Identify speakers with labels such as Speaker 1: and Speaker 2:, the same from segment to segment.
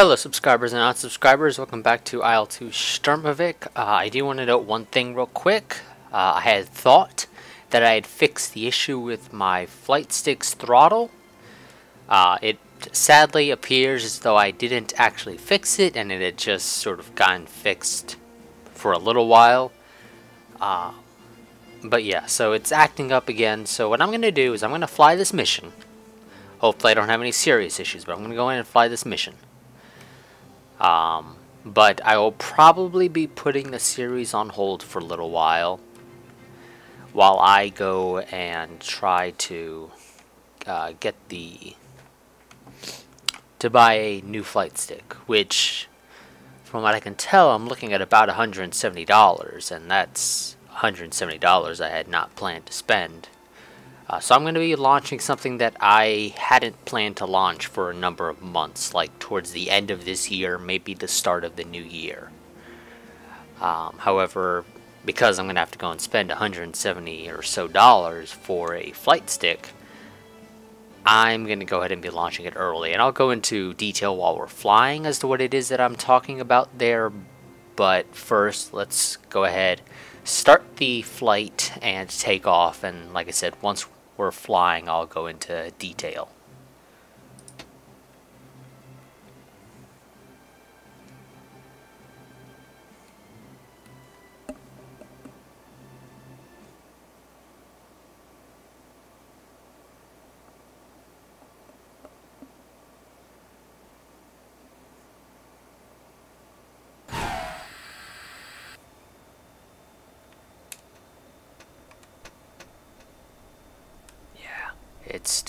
Speaker 1: Hello subscribers and non-subscribers, welcome back to IL2 Sturmovik. Uh, I do want to note one thing real quick. Uh, I had thought that I had fixed the issue with my flight stick's throttle. Uh, it sadly appears as though I didn't actually fix it and it had just sort of gotten fixed for a little while. Uh, but yeah, so it's acting up again. So what I'm going to do is I'm going to fly this mission. Hopefully I don't have any serious issues, but I'm going to go in and fly this mission. Um, but I will probably be putting the series on hold for a little while. While I go and try to uh, get the... to buy a new flight stick, which from what I can tell I'm looking at about $170 and that's $170 I had not planned to spend. Uh, so I'm going to be launching something that I hadn't planned to launch for a number of months, like towards the end of this year, maybe the start of the new year. Um, however, because I'm going to have to go and spend 170 or so dollars for a flight stick, I'm going to go ahead and be launching it early. And I'll go into detail while we're flying as to what it is that I'm talking about there. But first, let's go ahead start the flight and take off and like I said once we're flying I'll go into detail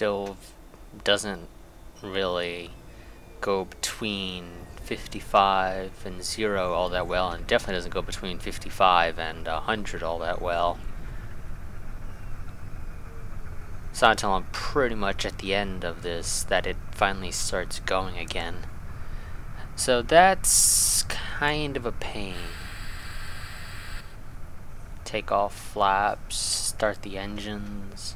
Speaker 1: still doesn't really go between 55 and 0 all that well, and definitely doesn't go between 55 and 100 all that well. It's not until I'm pretty much at the end of this that it finally starts going again. So that's kind of a pain. Take off flaps, start the engines.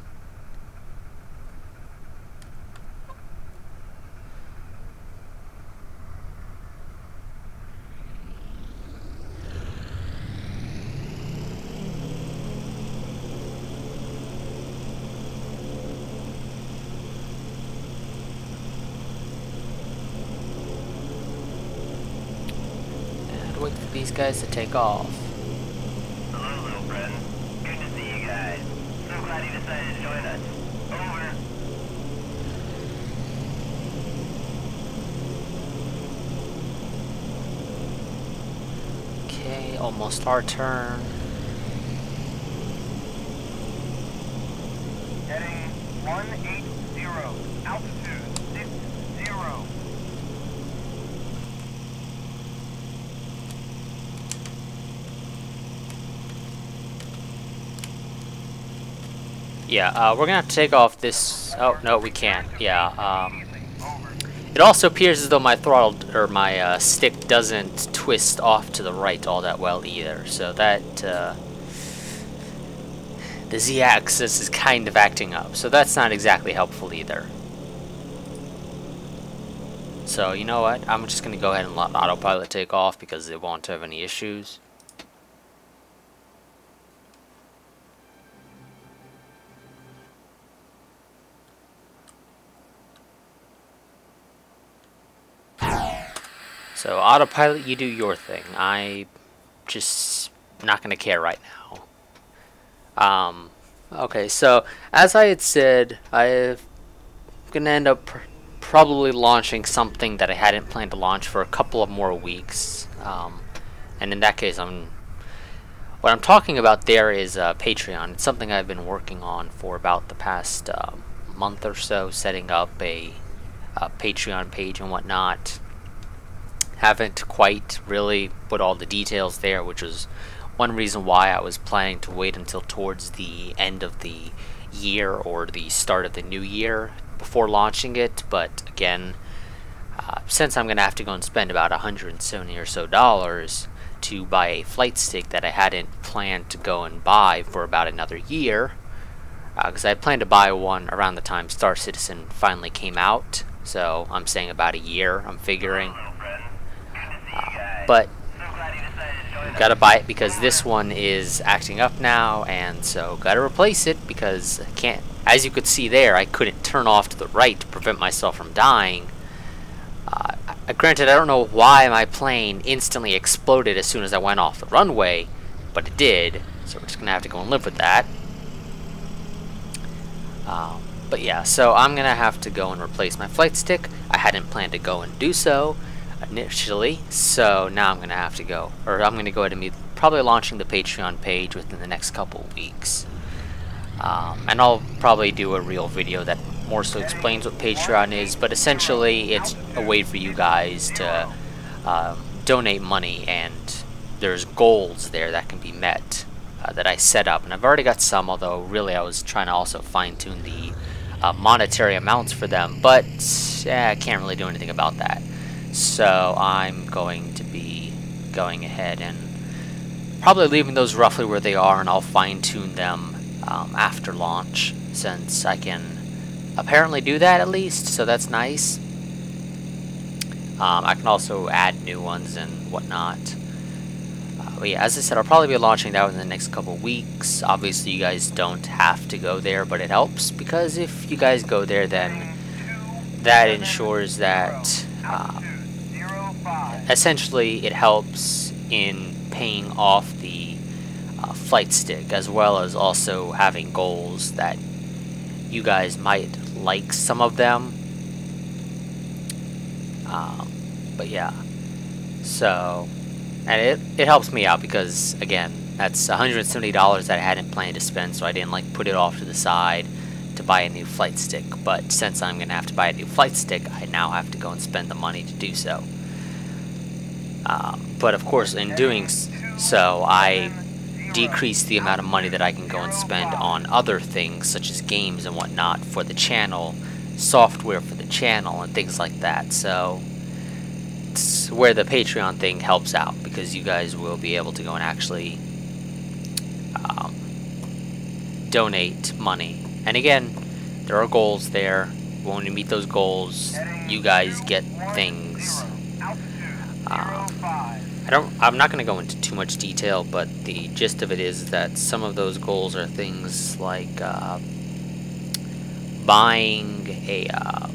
Speaker 1: Wait for these guys to take off.
Speaker 2: Hello, little friend. Good to see you guys. So glad you decided to join us. Over.
Speaker 1: Okay, almost our turn.
Speaker 2: Heading 180. Altitude 60.
Speaker 1: Yeah, uh, we're gonna have to take off this. Oh no, we can't. Yeah. Um, it also appears as though my throttle or my uh, stick doesn't twist off to the right all that well either. So that uh, the z-axis is kind of acting up. So that's not exactly helpful either. So you know what? I'm just gonna go ahead and let autopilot take off because it won't have any issues. So autopilot, you do your thing. I just not gonna care right now. Um, okay, so as I had said, I'm gonna end up pr probably launching something that I hadn't planned to launch for a couple of more weeks. Um, and in that case, I'm what I'm talking about there is uh, Patreon. It's something I've been working on for about the past uh, month or so, setting up a, a Patreon page and whatnot haven't quite really put all the details there, which was one reason why I was planning to wait until towards the end of the year or the start of the new year before launching it. But again, uh, since I'm going to have to go and spend about 170 or so dollars to buy a flight stick that I hadn't planned to go and buy for about another year, because uh, I planned to buy one around the time Star Citizen finally came out. So I'm saying about a year, I'm figuring. But
Speaker 2: join us.
Speaker 1: gotta buy it because this one is acting up now, and so gotta replace it because I can't. As you could see there, I couldn't turn off to the right to prevent myself from dying. Uh, granted, I don't know why my plane instantly exploded as soon as I went off the runway, but it did. So we're just gonna have to go and live with that. Um, but yeah, so I'm gonna have to go and replace my flight stick. I hadn't planned to go and do so initially, so now I'm gonna have to go, or I'm gonna go ahead and be probably launching the Patreon page within the next couple weeks. Um, and I'll probably do a real video that more so explains what Patreon is, but essentially it's a way for you guys to um, donate money, and there's goals there that can be met uh, that I set up, and I've already got some. Although really, I was trying to also fine tune the uh, monetary amounts for them, but eh, I can't really do anything about that. So I'm going to be going ahead and probably leaving those roughly where they are, and I'll fine tune them um, after launch, since I can apparently do that at least. So that's nice. Um, I can also add new ones and whatnot. Uh, but yeah, as I said, I'll probably be launching that within the next couple weeks. Obviously, you guys don't have to go there, but it helps because if you guys go there, then that ensures that uh, essentially it helps in paying off the uh, flight stick as well as also having goals that you guys might like some of them. Um, but yeah, so and it it helps me out because again that's $170 that I hadn't planned to spend, so I didn't like put it off to the side to buy a new flight stick. But since I'm gonna have to buy a new flight stick, I now have to go and spend the money to do so. Um, but of course, in doing so, I decrease the amount of money that I can go and spend on other things such as games and whatnot for the channel, software for the channel, and things like that. So it's where the Patreon thing helps out because you guys will be able to go and actually um, donate money. And again, there are goals there. When you meet those goals, you guys get things. Um, I don't. I'm not going to go into too much detail, but the gist of it is that some of those goals are things like uh, buying a uh,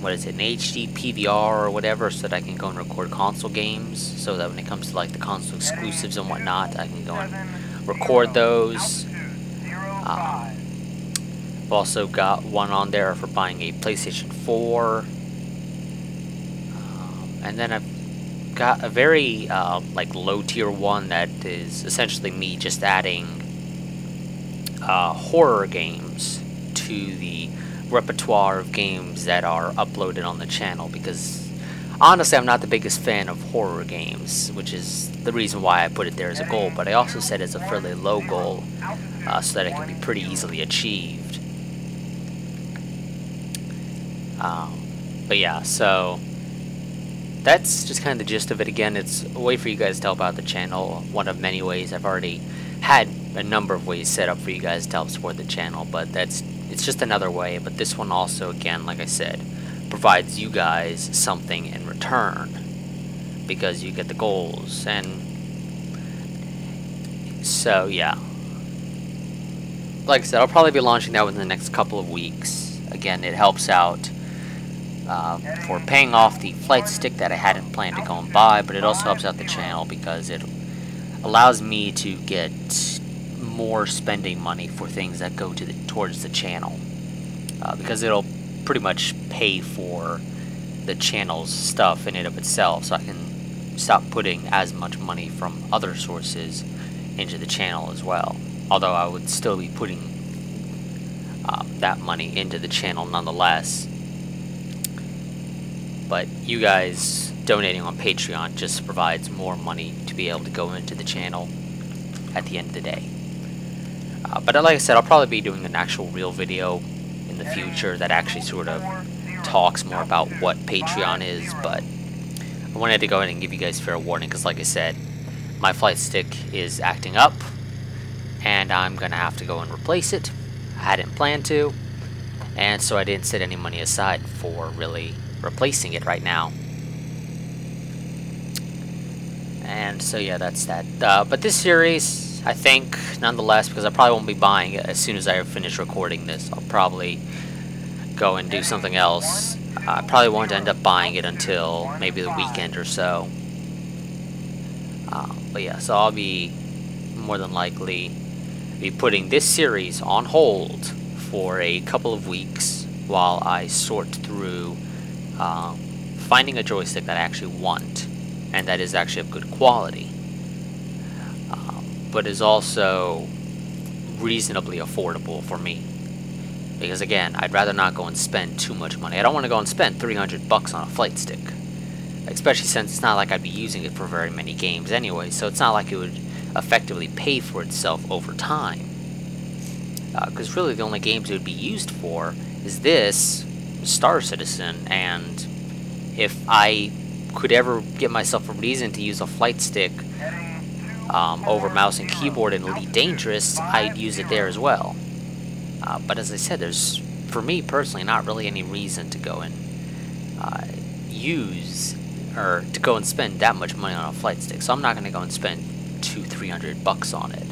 Speaker 1: what is it, an HD PVR or whatever, so that I can go and record console games. So that when it comes to like the console exclusives and whatnot, I can go and record those. Um, I've also got one on there for buying a PlayStation 4. Um, and then I've got a very uh, like low tier one that is essentially me just adding uh, horror games to the repertoire of games that are uploaded on the channel because honestly I'm not the biggest fan of horror games which is the reason why I put it there as a goal but I also said it's a fairly low goal uh, so that it can be pretty easily achieved. Um, but yeah so that's just kind of the gist of it. Again it's a way for you guys to help out the channel. One of many ways. I've already had a number of ways set up for you guys to help support the channel but that's it's just another way. But this one also again like I said provides you guys something in return because you get the goals and so yeah. Like I said I'll probably be launching that within the next couple of weeks. Again it helps out uh, for paying off the flight stick that I hadn't planned to go and buy, but it also helps out the channel because it allows me to get more spending money for things that go to the, towards the channel. Uh, because it'll pretty much pay for the channel's stuff in and of itself, so I can stop putting as much money from other sources into the channel as well. Although I would still be putting um, that money into the channel nonetheless but you guys donating on Patreon just provides more money to be able to go into the channel at the end of the day. Uh, but like I said, I'll probably be doing an actual real video in the future that actually sort of talks more about what Patreon is, but I wanted to go ahead and give you guys fair warning because like I said, my flight stick is acting up and I'm going to have to go and replace it. I hadn't planned to, and so I didn't set any money aside for really replacing it right now. And so yeah, that's that. Uh, but this series, I think, nonetheless, because I probably won't be buying it as soon as I finish recording this, I'll probably go and do something else. I probably won't end up buying it until maybe the weekend or so. Uh, but yeah, so I'll be more than likely be putting this series on hold for a couple of weeks while I sort through um, finding a joystick that I actually want and that is actually of good quality, um, but is also reasonably affordable for me. Because again, I'd rather not go and spend too much money. I don't want to go and spend 300 bucks on a flight stick. Especially since it's not like I'd be using it for very many games anyway, so it's not like it would effectively pay for itself over time. Because uh, really the only games it would be used for is this, Star Citizen, and if I could ever get myself a reason to use a flight stick um, over mouse and keyboard in Elite Dangerous, I'd use it there as well. Uh, but as I said, there's, for me personally, not really any reason to go and uh, use, or to go and spend that much money on a flight stick. So I'm not going to go and spend two, three hundred bucks on it.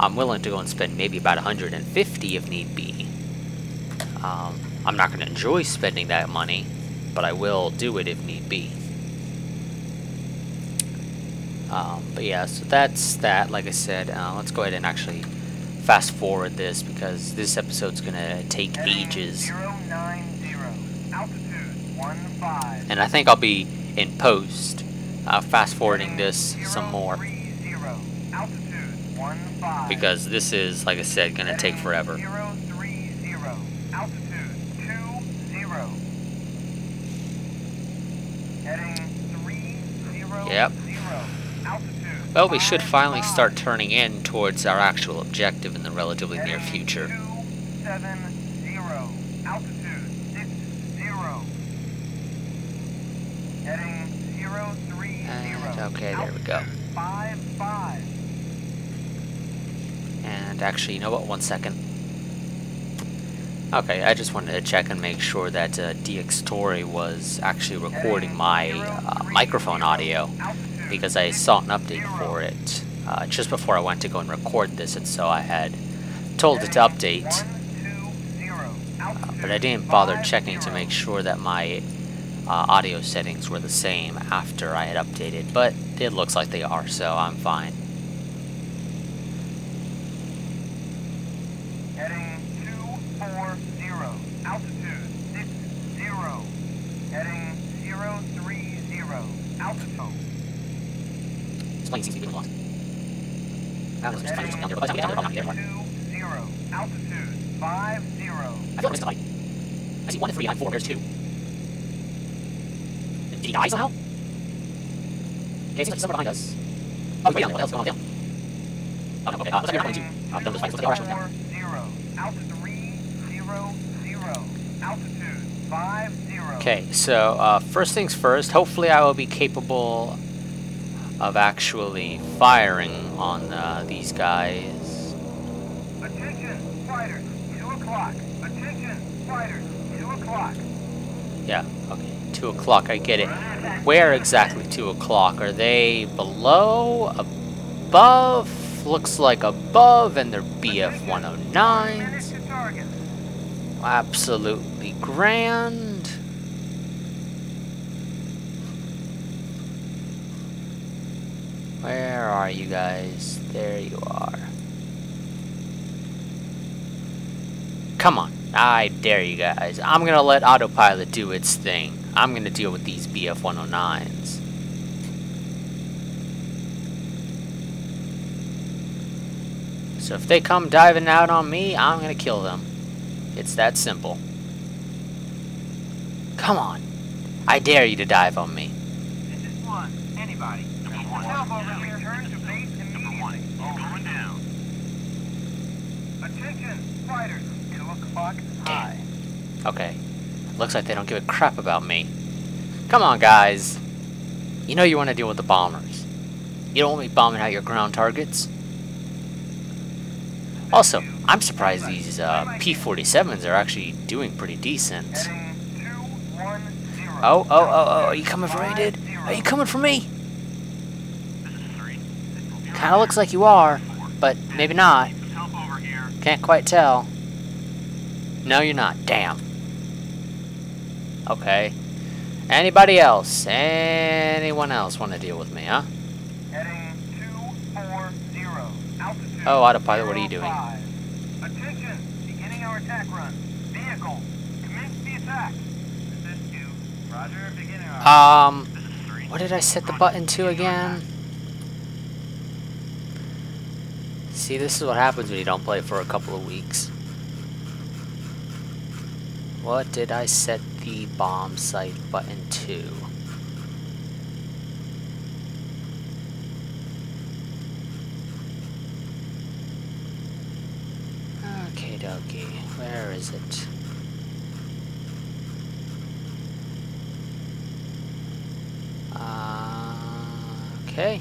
Speaker 1: I'm willing to go and spend maybe about 150 if need be. Um, I'm not going to enjoy spending that money, but I will do it if need be. Um, but yeah, so that's that. Like I said, uh, let's go ahead and actually fast forward this because this episode's gonna take ages. And I think I'll be in post uh, fast forwarding this some more because this is, like I said, gonna take forever. Yep. Well, we should finally start turning in towards our actual objective in the relatively near future. And, okay, there we go. And actually, you know what? One second. Okay, I just wanted to check and make sure that uh, DxTory was actually recording my uh, microphone audio because I saw an update for it uh, just before I went to go and record this, and so I had told it to update. Uh, but I didn't bother checking to make sure that my uh, audio settings were the same after I had updated, but it looks like they are, so I'm fine.
Speaker 2: Heading 240, altitude 60, heading 030, altitude
Speaker 1: plane seems to be getting lost. That was just down there, but by the time we get down there, I'll not be there anymore.
Speaker 2: Zero. Altitude. Five zero.
Speaker 1: I feel like I missed a fight. I see one and three, I have four, there's two. Did he die somehow? Okay, it seems like somewhere behind us. Oh, he's way down there, what the hell's going on? Oh no, okay, uh, looks like you're not going to. Uh, done this fight, looks like they are actually down.
Speaker 2: Zero. Altitude three zero zero. Altitude five zero.
Speaker 1: Okay, so uh, first things first, hopefully I will be capable of actually firing on uh, these guys.
Speaker 2: Attention, fighters, 2 o'clock. Attention, fighters, 2 o'clock.
Speaker 1: Yeah, okay, 2 o'clock, I get it. Where exactly 2 o'clock? Are they below, above? Looks like above, and they're BF-109s. Absolutely grand. Where are you guys? There you are. Come on. I dare you guys. I'm gonna let autopilot do its thing. I'm gonna deal with these BF-109s. So if they come diving out on me, I'm gonna kill them. It's that simple. Come on. I dare you to dive on me.
Speaker 2: This is one. Anybody. Help over here. Turn to base immediately. Going down. Attention, fighters. 2 o'clock high.
Speaker 1: Okay. Looks like they don't give a crap about me. Come on, guys. You know you want to deal with the bombers. You don't want me bombing out your ground targets. Also, I'm surprised these uh, P-47s are actually doing pretty decent. Oh, oh, oh, oh, are you coming for me, dude? Are you coming for me? Kinda looks like you are, but maybe not.
Speaker 2: Help over here.
Speaker 1: Can't quite tell. No, you're not. Damn. Okay. Anybody else? Anyone else want to deal with me, huh?
Speaker 2: Heading 240. Altitude.
Speaker 1: Oh, autopilot, what are you doing?
Speaker 2: 05. Attention! Beginning our attack run. Vehicle, commence the attack. Is 2. Roger, beginning our...
Speaker 1: Um,
Speaker 2: This is 3.
Speaker 1: what did I set the button to again? See, this is what happens when you don't play for a couple of weeks. What did I set the bomb sight button to? Okay, dokie. Where is it? Uh, okay.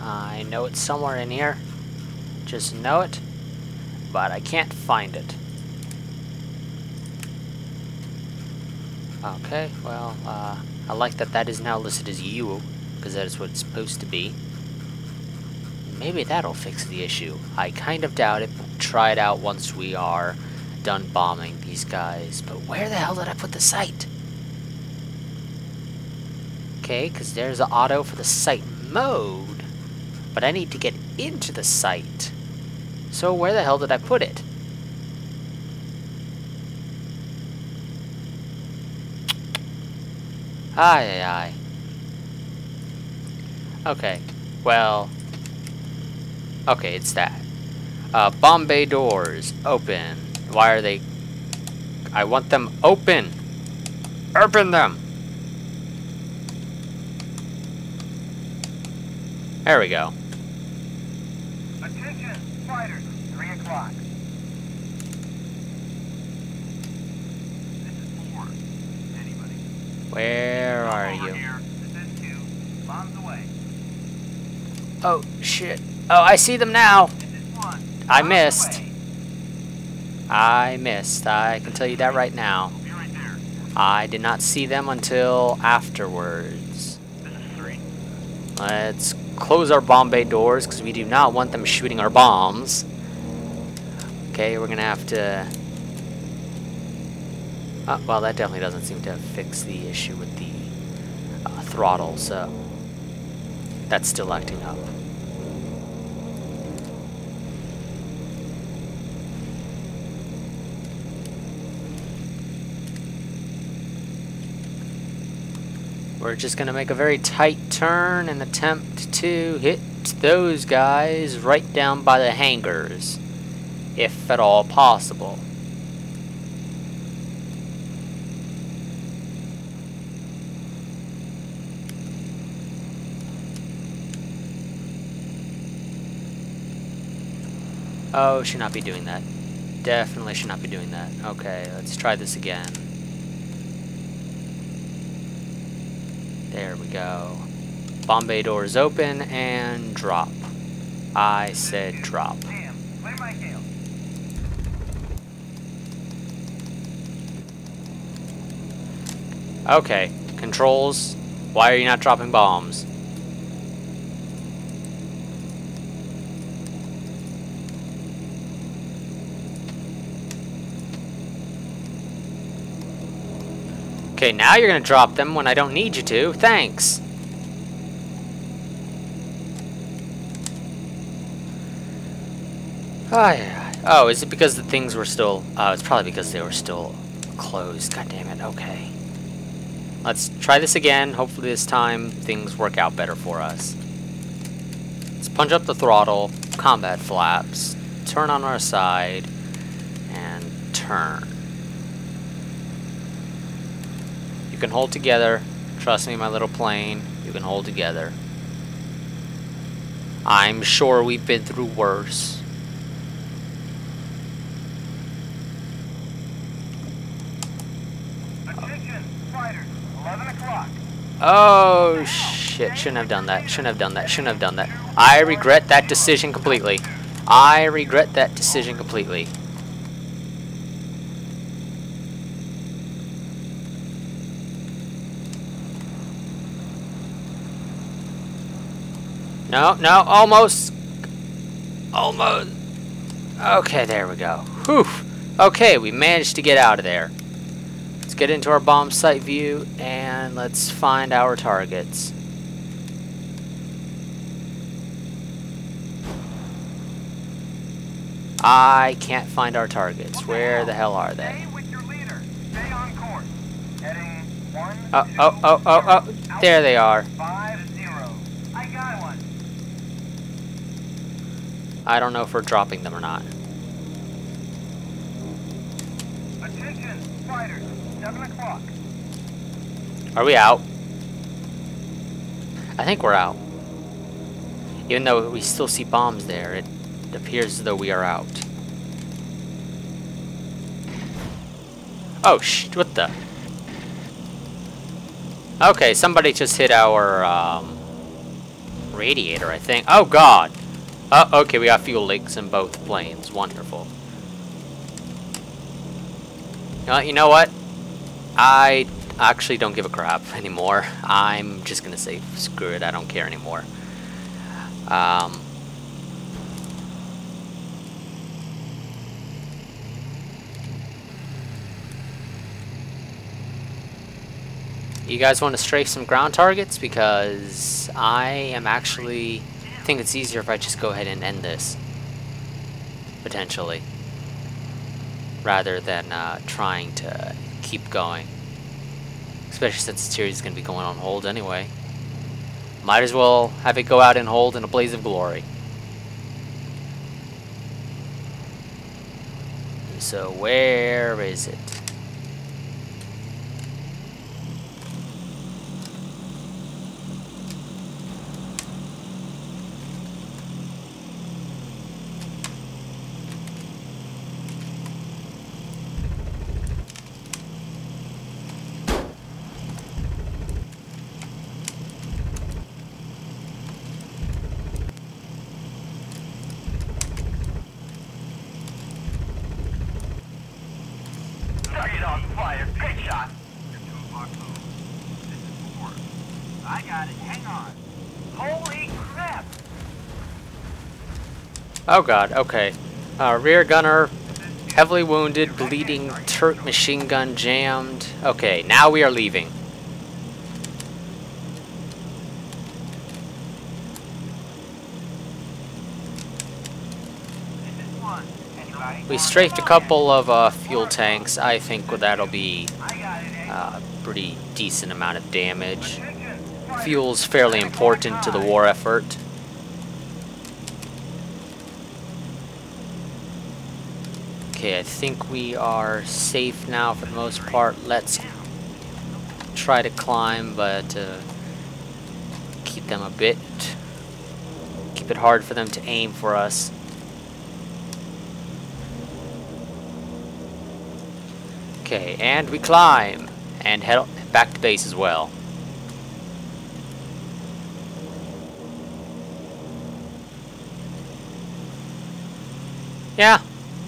Speaker 1: I know it's somewhere in here. Just know it. But I can't find it. Okay, well, uh, I like that that is now listed as you, because that is what it's supposed to be. Maybe that'll fix the issue. I kind of doubt it, we'll try it out once we are done bombing these guys. But where the hell did I put the sight? Okay, because there's an auto for the sight mode. But I need to get into the sight. So where the hell did I put it? Aye, aye, aye. Okay, well... Okay, it's that. Uh, bomb bay doors, open. Why are they... I want them open! Open them! There we go.
Speaker 2: Attention, fighters. 3 o'clock. This is 4. Anybody?
Speaker 1: Where are you?
Speaker 2: Here. This is 2. Bombs away.
Speaker 1: Oh, shit. Oh, I see them now!
Speaker 2: This is 1.
Speaker 1: I
Speaker 2: Bombs
Speaker 1: missed.
Speaker 2: away.
Speaker 1: I missed. I can tell you that right now.
Speaker 2: Right.
Speaker 1: I did not see them until afterwards.
Speaker 2: This is 3.
Speaker 1: Let's close our bomb bay doors because we do not want them shooting our bombs. Okay, we're gonna have to. Uh, well, that definitely doesn't seem to fix the issue with the uh, throttle, so that's still acting up. We're just gonna make a very tight turn and attempt to hit those guys right down by the hangars, if at all possible. Oh, should not be doing that. Definitely should not be doing that. Okay, let's try this again. There we go. bomb bay doors open and drop. I said drop.
Speaker 2: Damn.
Speaker 1: Okay, controls. Why are you not dropping bombs? Okay, now you're gonna drop them when I don't need you to. Thanks. Oh, is it because the things were still... Oh, it's probably because they were still closed. God damn it. Okay. Let's try this again. Hopefully this time things work out better for us. Let's punch up the throttle, combat flaps, turn on our side, and turn. You can hold together. Trust me, my little plane. You can hold together. I'm sure we've been through worse. Oh, shit. Shouldn't have done that. Shouldn't have done that. Shouldn't have done that. I regret that decision completely. I regret that decision completely. No, no, almost. Almost. Okay, there we go. Whew. Okay, we managed to get out of there. Let's get into our bomb sight view and let's find our targets. I can't find our targets. Where the hell are they? Oh, oh, oh, oh, oh. There they are. I don't know if we're dropping them or not.
Speaker 2: Attention, fighters. 7 o'clock.
Speaker 1: Are we out? I think we're out. Even though we still see bombs there, it appears as though we are out. Oh, sh what the? Okay, somebody just hit our, um, radiator, I think. Oh, God! Oh, okay, we got fuel leaks in both planes. Wonderful. Uh, you know what? I actually don't give a crap anymore. I'm just gonna say screw it. I don't care anymore. Um, you guys want to strafe some ground targets because I am actually think it's easier if I just go ahead and end this potentially rather than uh, trying to keep going. Especially since the series is going to be going on hold anyway. Might as well have it go out and hold in a blaze of glory. So where is it?
Speaker 2: Target on fire. Good shot. I got it. Hang on. Holy crap!
Speaker 1: Oh god, okay. Uh, rear gunner, heavily wounded, bleeding, turret machine gun jammed. Okay, now we are leaving. We strafed a couple of uh, fuel tanks. I think that'll be a pretty decent amount of damage. Fuel's fairly important to the war effort. Okay, I think we are safe now for the most part. Let's try to climb, but uh, keep them a bit. Keep it hard for them to aim for us. Okay, and we climb and head back to base as well. Yeah,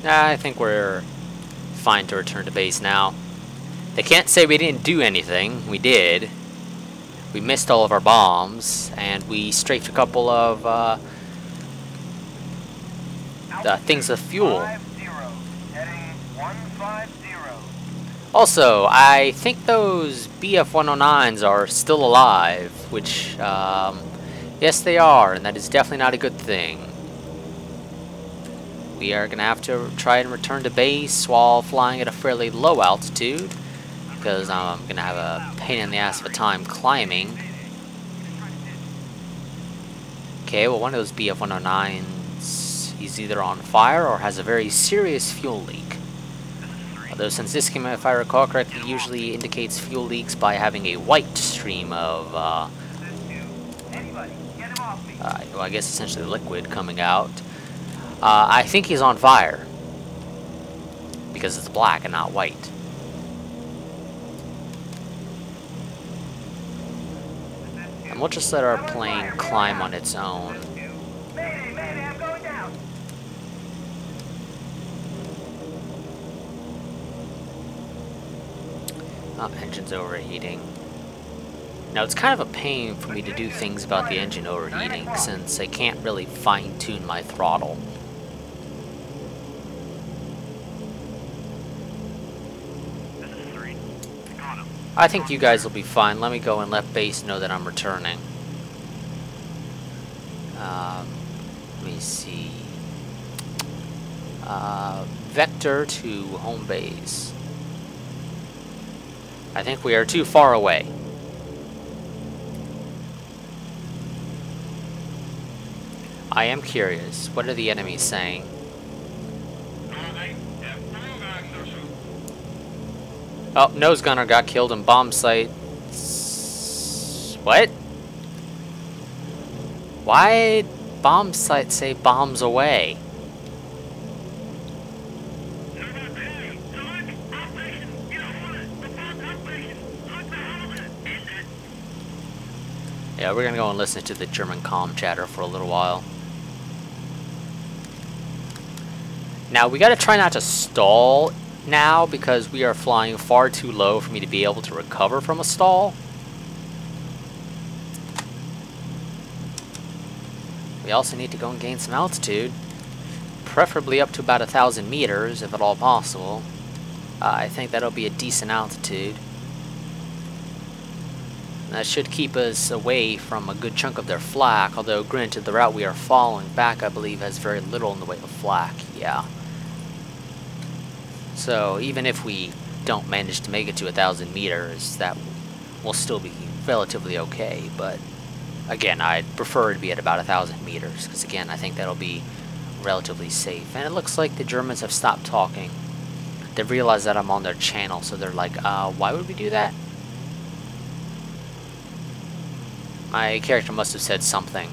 Speaker 1: I think we're fine to return to base now. They can't say we didn't do anything. We did. We missed all of our bombs, and we strafed a couple of uh, uh, things of fuel. Also, I think those BF-109s are still alive, which, um, yes they are, and that is definitely not a good thing. We are going to have to try and return to base while flying at a fairly low altitude, because I'm going to have a pain in the ass of a time climbing. Okay, well one of those BF-109s is either on fire or has a very serious fuel leak. Although since this schema, if I recall correctly, usually indicates fuel leaks by having a white stream of, uh, uh, well, I guess essentially liquid coming out. Uh, I think he's on fire. Because it's black and not white. And we'll just let our plane climb on its own. Oh, engine's overheating. Now it's kind of a pain for me to do things about the engine overheating since I can't really fine tune my throttle. I think you guys will be fine. Let me go and let base know that I'm returning. Um, let me see. Uh, vector to home base. I think we are too far away. I am curious. What are the enemies saying? Oh, nose gunner got killed in bomb sight. What? Why bomb sight say bombs away? Yeah, we're gonna go and listen to the German com chatter for a little while. Now, we gotta try not to stall now because we are flying far too low for me to be able to recover from a stall. We also need to go and gain some altitude, preferably up to about a thousand meters if at all possible. Uh, I think that'll be a decent altitude. That should keep us away from a good chunk of their flak, although granted the route we are following back I believe has very little in the way of flak, yeah. So even if we don't manage to make it to a thousand meters, that will still be relatively okay. But again, I'd prefer to be at about a thousand meters because again, I think that'll be relatively safe. And it looks like the Germans have stopped talking. They realize that I'm on their channel, so they're like, uh, why would we do that? My character must have said something.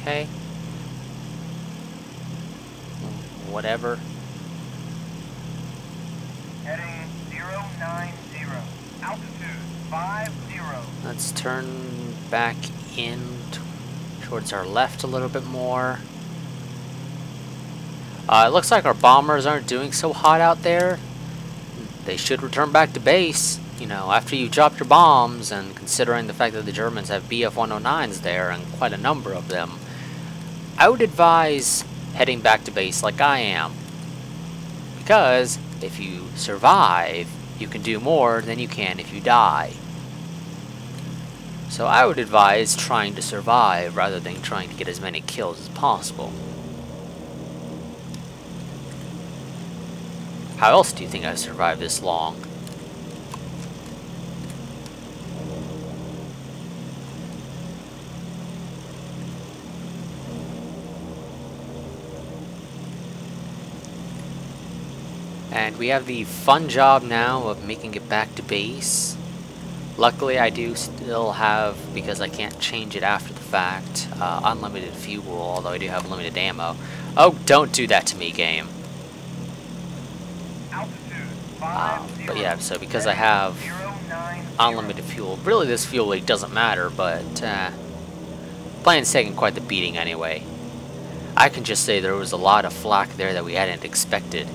Speaker 1: Okay. Whatever.
Speaker 2: Heading 090. Altitude 50.
Speaker 1: Let's turn back in towards our left a little bit more. Uh, it looks like our bombers aren't doing so hot out there. They should return back to base you know, after you drop your bombs, and considering the fact that the Germans have Bf-109s there, and quite a number of them, I would advise heading back to base like I am. Because if you survive, you can do more than you can if you die. So I would advise trying to survive rather than trying to get as many kills as possible. How else do you think I survived this long? And we have the fun job now of making it back to base. Luckily I do still have, because I can't change it after the fact, uh, unlimited fuel, although I do have limited ammo. Oh, don't do that to me, game. Uh, but yeah, so because I have unlimited fuel, really this fuel really doesn't matter, but uh, plane's taking quite the beating anyway. I can just say there was a lot of flak there that we hadn't expected.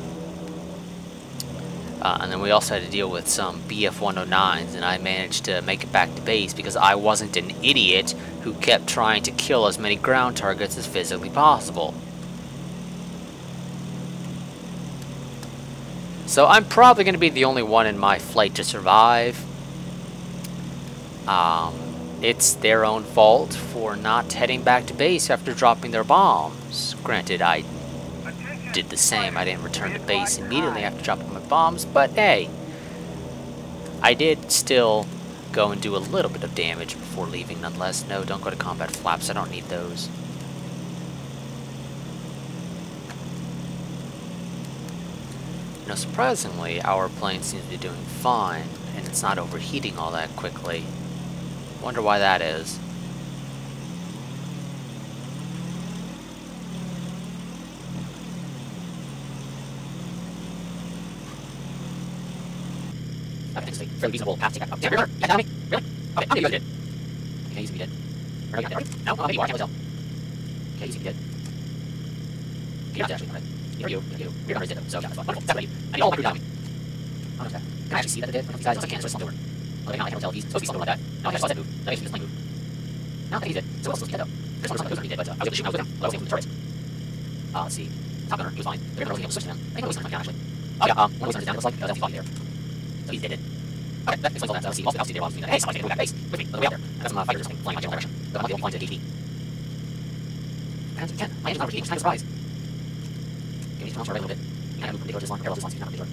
Speaker 1: Uh, and then we also had to deal with some BF-109s, and I managed to make it back to base because I wasn't an idiot who kept trying to kill as many ground targets as physically possible. So I'm probably going to be the only one in my flight to survive. Um, it's their own fault for not heading back to base after dropping their bombs. Granted, I did the same. I didn't return to base immediately after dropping my bombs, but hey, I did still go and do a little bit of damage before leaving nonetheless. No, don't go to combat flaps. I don't need those. Know, surprisingly, our plane seems to be doing fine, and it's not overheating all that quickly. Wonder why that is. Fairly reasonable path to get up. Really? Me? Really? Okay, I'm gonna. Okay, gonna dead. Or no, you? No? Oh, maybe you are, I can't really. Okay, good. Okay, you're not dead, actually. You're you, you're you. Your gunner is dead, though, so that's fine. Wonderful, ready. I need all my crew down. Oh, no, okay. Can I actually see that it did? One of these guys, like cancer, so it's slumped over. Oh, wait, now I can't tell if he's supposed to be like that. No, I saw that move. No, I just plane move. No, I think he's dead. So what else was he dead, though? There's one person who's dead, but uh, I was able to shoot I was with him. I was able to turret. Uh, let's see. Top gunner, he was fine. The rear gunner wasn't able to switch to him. I think it was down, actually. Oh, yeah, um, one gunners is down, it looks like. Uh, he's fine there. So he's dead, dead. Okay, that explains all that. See, also, also, there while I was doing that. Hey, base out there. Some fighters or something flying in my general direction. I'm a little bit. You this parallel this you're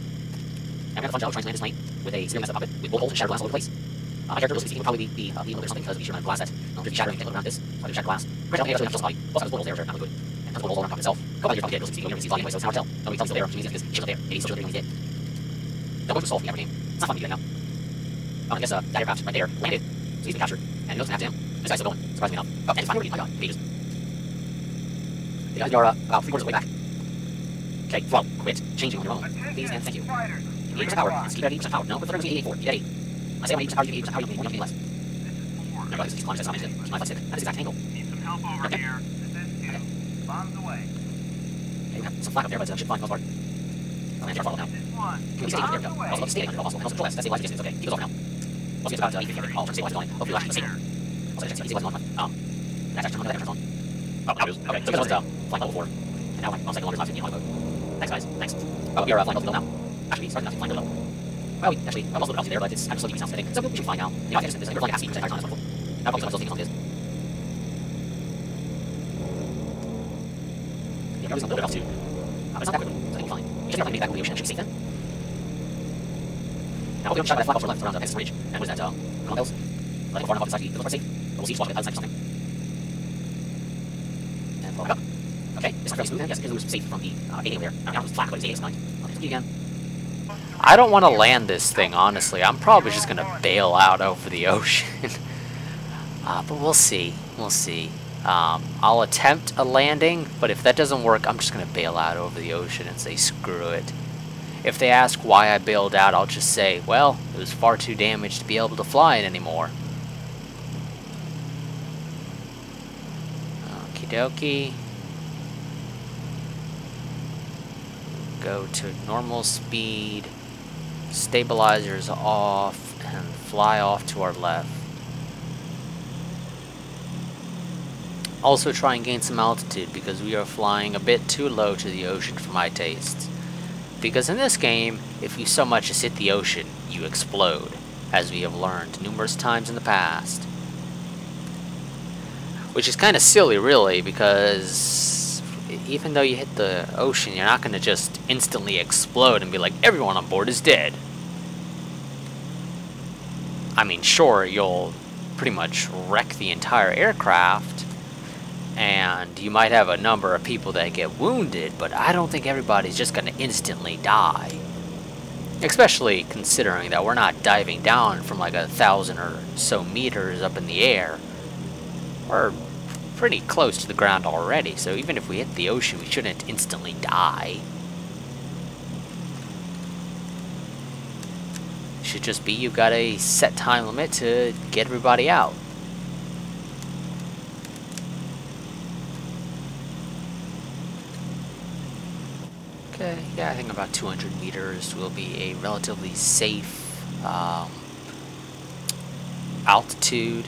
Speaker 1: I'm have land this plane with a with holes and shattered glass all over the place. Probably be, be something because we run glass. I'll be shattering things around this. So I do shattered glass. Originally, I actually have just body. Plus, I was bullet holes there, which are not good. Go by your fucking dead, you'll see, see so it's tell. There, he's still there. Still dead. Don't go. It's not fun to do that now. Um, I guess, uh, that aircraft right there landed, so he's been captured. And and have him. This guy's still going, surprisingly enough. Oh, and it's finally, oh my god, pages. The guys are, uh, about three quarters of the way back. Okay, flow, quit, changing on your own. Please and thank you. 80% power, let's keep at 80% power. No, put the was 88 for, get 80. I say when 80% power, you get 80% power, you get 1 less. No, God, this is climbing, that's not my Where's my flight stick? That is exact angle.
Speaker 2: Need some help over
Speaker 1: Okay.
Speaker 2: here. This is two. Bombs away.
Speaker 1: Okay, we have some flak up there, but uh, should fly for the most part. I'll land here, follow now.
Speaker 2: One.
Speaker 1: Can we stay? There we go. Also, stay under also. Also control S. That's stabilizing distance. Okay, he goes over now. Once he gets about uh, 850, okay, I'll turn stabilize it on. Hopefully, actually see. Also, check stabilize on. Um, that's actually turn on. That turns on. Oh, now it is. Okay, so I was uh, flying level 4. And now I'm on second longer class 15 on mode. Thanks, guys. Thanks. Oh, we are uh, flying level now. Actually, starting to fly low. Well, we actually, I was a little there, but it's kind of slowly sounds, I think. So we should fly now. Know, I think we're flying at speed percent entire time. That's wonderful. Now, probably some of those things on his. Yeah, some a little bit off too. Uh, but it's not that quick. So I think we're fine. We should definitely make that over the ocean. It should be safe then. Shot off left around the Ridge. And what is that, uh, far enough off the safe. It outside something. And up. Okay, this smooth safe from the uh, there. Now it's flat, but it's alien tonight. Okay, speed again. I don't want to land this thing, honestly. I'm probably just going to bail out over the ocean. uh, but we'll see. We'll see. Um, I'll attempt a landing, but if that doesn't work, I'm just going to bail out over the ocean and say screw it. If they ask why I bailed out, I'll just say, well, it was far too damaged to be able to fly it anymore. Okie dokie. Go to normal speed, stabilizers off, and fly off to our left. Also try and gain some altitude because we are flying a bit too low to the ocean for my tastes. Because in this game, if you so much as hit the ocean, you explode, as we have learned numerous times in the past. Which is kind of silly, really, because even though you hit the ocean, you're not going to just instantly explode and be like, everyone on board is dead. I mean, sure, you'll pretty much wreck the entire aircraft, and you might have a number of people that get wounded, but I don't think everybody's just going to instantly die. Especially considering that we're not diving down from like a thousand or so meters up in the air. We're pretty close to the ground already, so even if we hit the ocean, we shouldn't instantly die. Should just be you've got a set time limit to get everybody out. Yeah, I think about 200 meters will be a relatively safe um, altitude.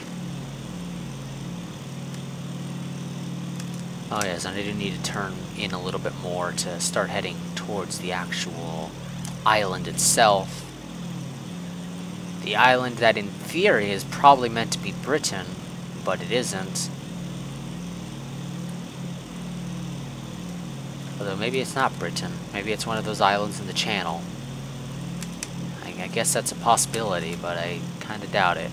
Speaker 1: Oh yes, and I do need to turn in a little bit more to start heading towards the actual island itself. The island that in theory is probably meant to be Britain, but it isn't. Although maybe it's not Britain. Maybe it's one of those islands in the channel. I, I guess that's a possibility, but I kind of doubt it.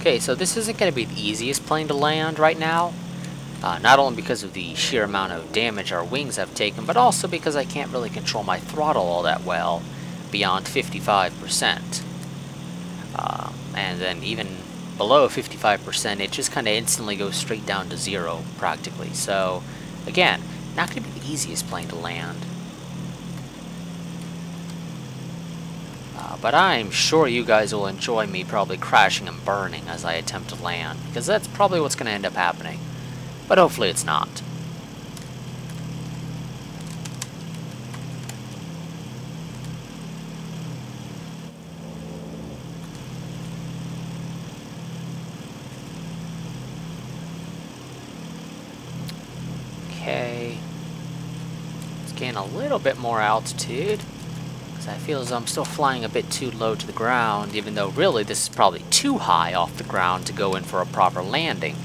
Speaker 1: Okay, so this isn't going to be the easiest plane to land right now. Uh, not only because of the sheer amount of damage our wings have taken, but also because I can't really control my throttle all that well beyond 55%. Uh, and then even below 55%, it just kind of instantly goes straight down to zero, practically. So, again, not going to be the easiest plane to land. Uh, but I'm sure you guys will enjoy me probably crashing and burning as I attempt to land, because that's probably what's going to end up happening. But hopefully it's not. Okay. Let's gain a little bit more altitude. Because I feel as though I'm still flying a bit too low to the ground, even though really this is probably too high off the ground to go in for a proper landing.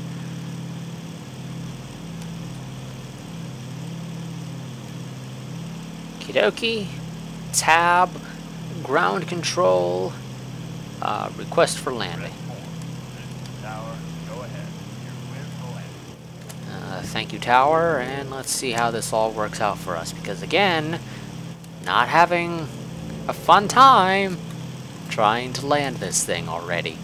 Speaker 1: Kidoki, Tab. Ground control. Uh, request for landing. Thank you, Tower, and let's see how this all works out for us. Because again, not having a fun time trying to land this thing already.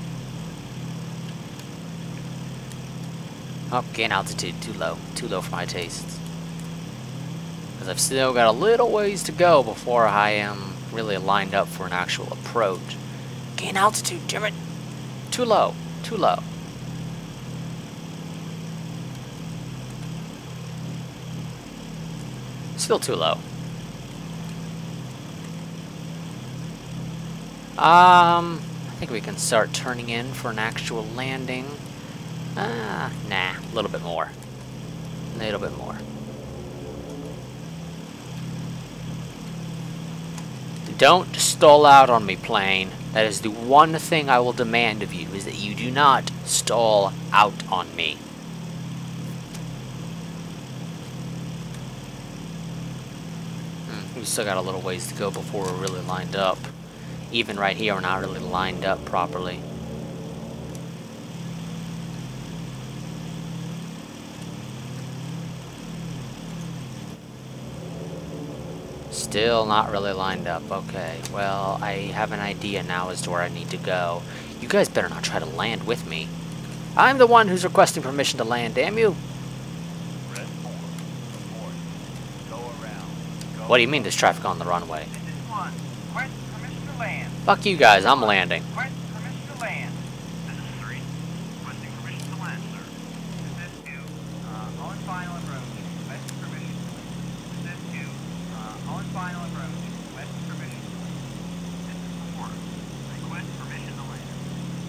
Speaker 1: Oh, gain altitude, too low. Too low for my tastes. Because I've still got a little ways to go before I am really lined up for an actual approach. Gain altitude, damn it! Too low, too low. Still too low. Um, I think we can start turning in for an actual landing. Ah, uh, nah, a little bit more. A little bit more. Don't stall out on me, plane. That is the one thing I will demand of you, is that you do not stall out on me. Hmm, we still got a little ways to go before we're really lined up. Even right here, we're not really lined up properly. Still not really lined up. Okay, well, I have an idea now as to where I need to go. You guys better not try to land with me. I'm the one who's requesting permission to land, damn you! What do you mean there's traffic on the runway? Fuck you guys, I'm landing.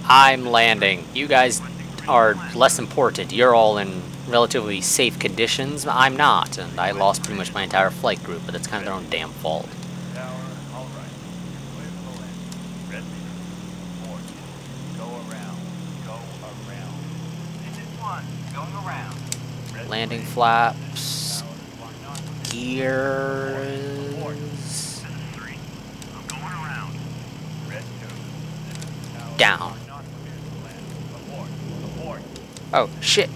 Speaker 1: I'm landing. You guys are less important. You're all in relatively safe conditions. I'm not, and I lost pretty much my entire flight group, but that's kind of their own damn fault. Landing flaps. Gears. Down. Oh, shit.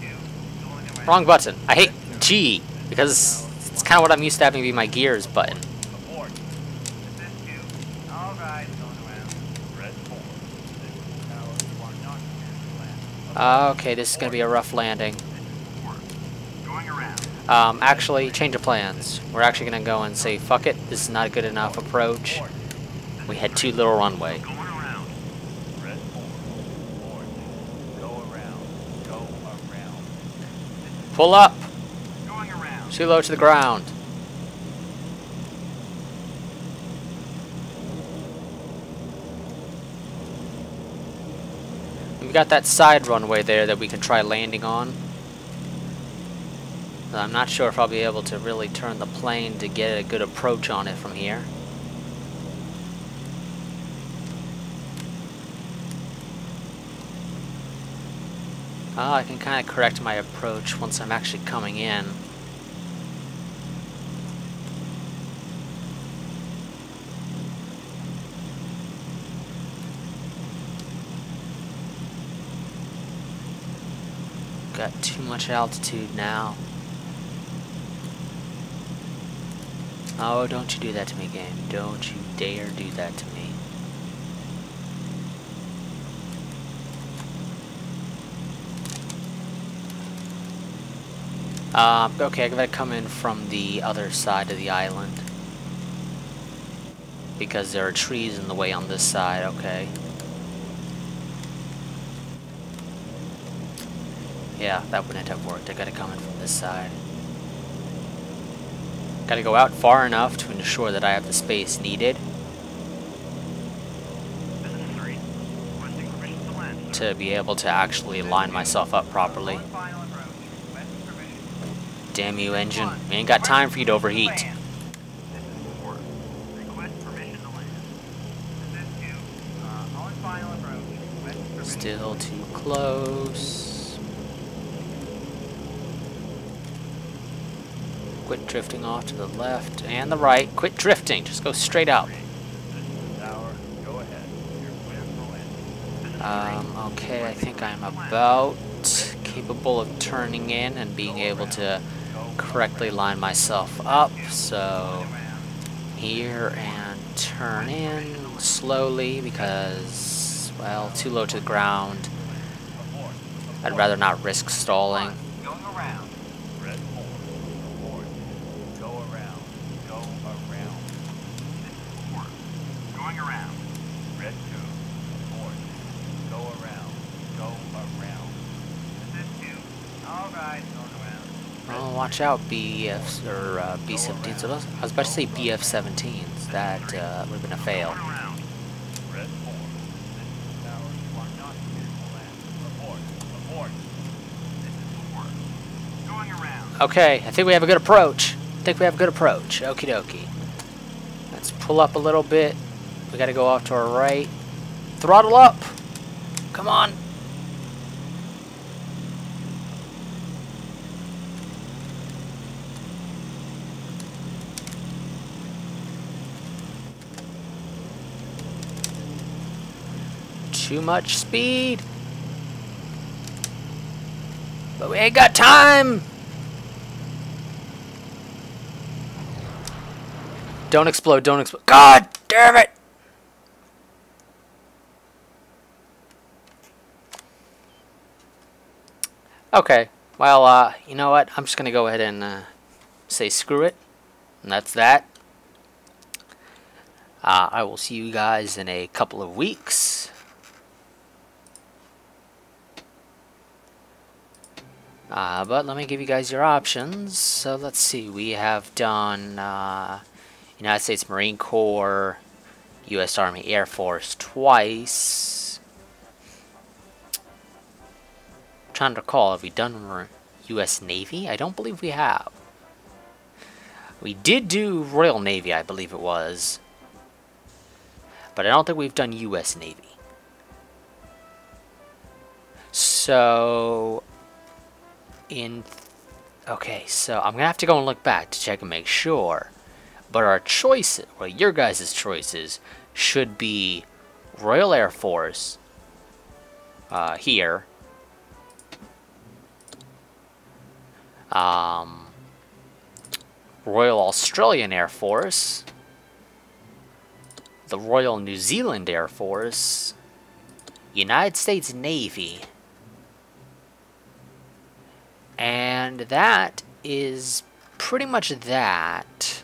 Speaker 1: Wrong button. I hate G, because it's kind of what I'm used to having be my gears button. Okay, this is going to be a rough landing. Um, actually, change of plans. We're actually going to go and say, fuck it, this is not a good enough approach. We had too little runway. Pull up. Too low to the ground. We've got that side runway there that we can try landing on. I'm not sure if I'll be able to really turn the plane to get a good approach on it from here. Oh, I can kind of correct my approach once I'm actually coming in. Got too much altitude now. Oh, don't you do that to me, game. Don't you dare do that to me. Um, okay, I'm gonna come in from the other side of the island. because there are trees in the way on this side. Okay. Yeah, that wouldn't have worked. I gotta come in from this side. Gotta go out far enough to ensure that I have the space needed. To be able to actually line myself up properly. Damn you, engine. We ain't got time for you to overheat. Still too close. Quit drifting off to the left and the right. Quit drifting. Just go straight out. Um, okay, I think I'm about capable of turning in and being able to correctly line myself up. So here and turn in slowly because well, too low to the ground. I'd rather not risk stalling. Watch out, BFs or uh, B-17s. I was about to say BF-17s. That uh, would have been a fail. Okay, I think we have a good approach. I think we have a good approach. Okie dokie. Let's pull up a little bit. We gotta go off to our right. Throttle up! Come on! Too much speed! But we ain't got time! Don't explode, don't explode. God damn it! Okay, well, uh, you know what? I'm just going to go ahead and uh, say screw it. And that's that. Uh, I will see you guys in a couple of weeks. Uh, but let me give you guys your options. So let's see, we have done uh, United States Marine Corps, U.S. Army Air Force twice. I'm trying to recall, have we done U.S. Navy? I don't believe we have. We did do Royal Navy, I believe it was. But I don't think we've done U.S. Navy. So, in... Okay, so I'm going to have to go and look back to check and make sure. But our choices, well, your guys' choices, should be Royal Air Force uh, here. Um, Royal Australian Air Force. The Royal New Zealand Air Force. United States Navy. And that is pretty much that.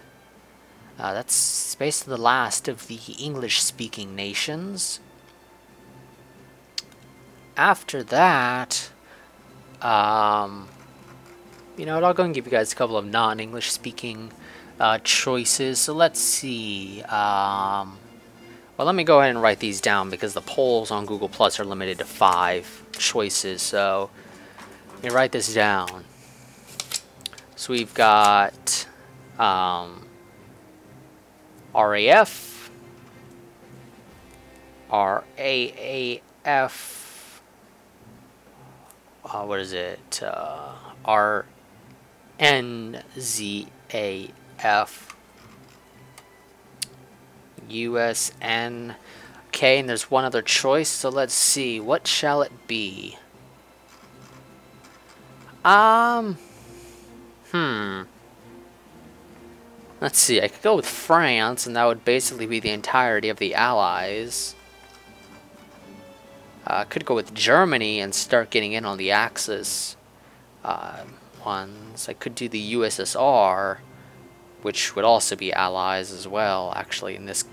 Speaker 1: Uh, that's basically the last of the English-speaking nations. After that, um, you know, I'll go and give you guys a couple of non-English speaking uh, choices. So let's see. Um, well, let me go ahead and write these down because the polls on Google Plus are limited to five choices. So let me write this down. So we've got um, RAF, RAAF, uh, what is it, uh, RNZAF, USN, okay, and there's one other choice, so let's see, what shall it be? Um, hmm. Let's see, I could go with France, and that would basically be the entirety of the Allies. I uh, could go with Germany and start getting in on the Axis uh, ones. I could do the USSR, which would also be allies as well, actually, in this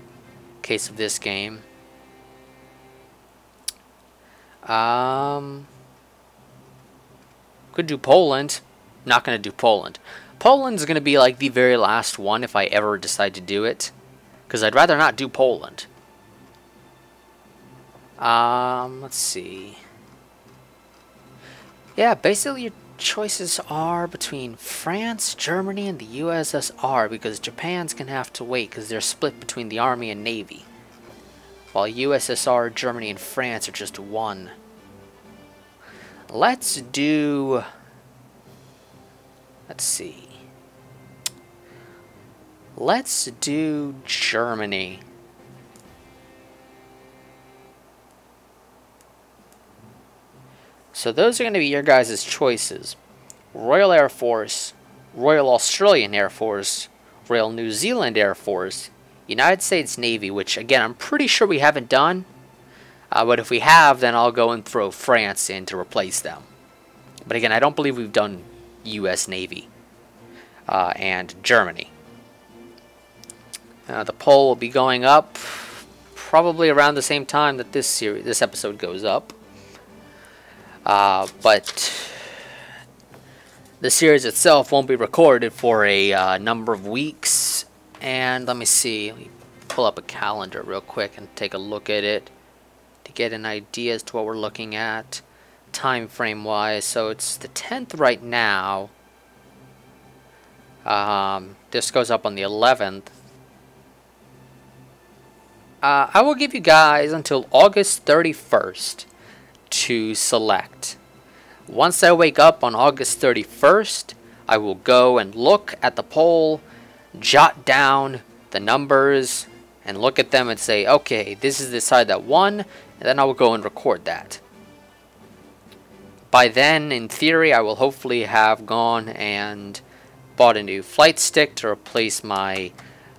Speaker 1: case of this game. Um, could do Poland. Not going to do Poland. Poland's going to be like the very last one if I ever decide to do it. Because I'd rather not do Poland. Um, let's see. Yeah, basically your choices are between France, Germany, and the USSR because Japan's going to have to wait because they're split between the Army and Navy. While USSR, Germany, and France are just one. Let's do... Let's see. Let's do Germany. So those are going to be your guys' choices. Royal Air Force, Royal Australian Air Force, Royal New Zealand Air Force, United States Navy, which again I'm pretty sure we haven't done. Uh, but if we have, then I'll go and throw France in to replace them. But again, I don't believe we've done U.S. Navy uh, and Germany. Uh, the poll will be going up probably around the same time that this series, this episode goes up. Uh, but the series itself won't be recorded for a uh, number of weeks. And let me see, let me pull up a calendar real quick and take a look at it to get an idea as to what we're looking at time frame wise. So it's the 10th right now. Um, this goes up on the 11th. Uh, I will give you guys until August 31st to select. Once I wake up on August 31st, I will go and look at the poll, jot down the numbers, and look at them and say, okay, this is the side that won, and then I will go and record that. By then, in theory, I will hopefully have gone and bought a new flight stick to replace my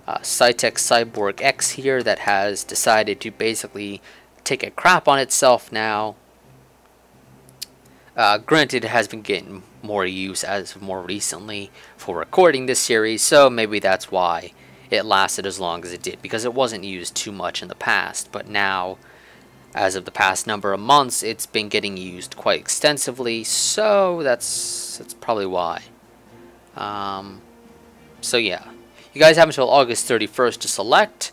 Speaker 1: uh, Saitek Cyborg X here that has decided to basically take a crap on itself now uh, granted, it has been getting more use as of more recently for recording this series, so maybe that's why it lasted as long as it did, because it wasn't used too much in the past, but now, as of the past number of months, it's been getting used quite extensively, so that's, that's probably why. Um, so yeah, you guys have until August 31st to select.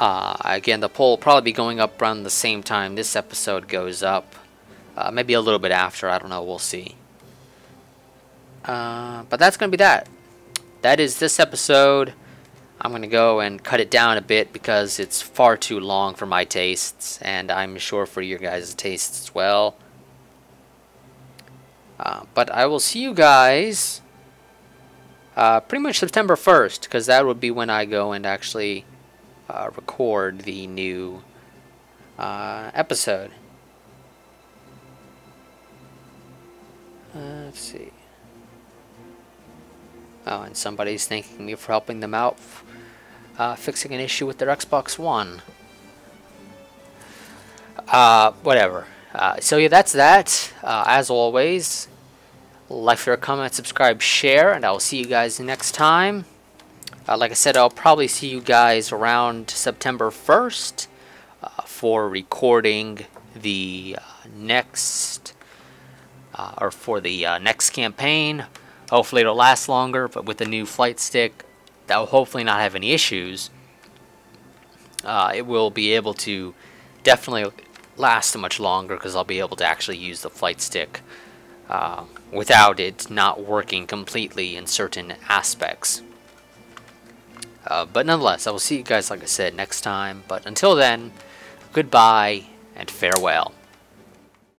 Speaker 1: Uh, again, the poll will probably be going up around the same time this episode goes up. Uh, maybe a little bit after, I don't know, we'll see. Uh, but that's going to be that. That is this episode. I'm going to go and cut it down a bit because it's far too long for my tastes, and I'm sure for your guys' tastes as well. Uh, but I will see you guys uh, pretty much September 1st, because that would be when I go and actually uh, record the new uh, episode. Uh, let's see. Oh, and somebody's thanking me for helping them out uh, fixing an issue with their Xbox One. Uh, whatever. Uh, so yeah, that's that. Uh, as always, like, share, comment, subscribe, share, and I will see you guys next time. Uh, like I said, I'll probably see you guys around September 1st uh, for recording the next or for the next campaign. Hopefully it'll last longer, but with the new flight stick, that will hopefully not have any issues. Uh, it will be able to definitely last much longer because I'll be able to actually use the flight stick uh, without it not working completely in certain aspects. Uh, but nonetheless, I will see you guys, like I said, next time. But until then, goodbye and farewell.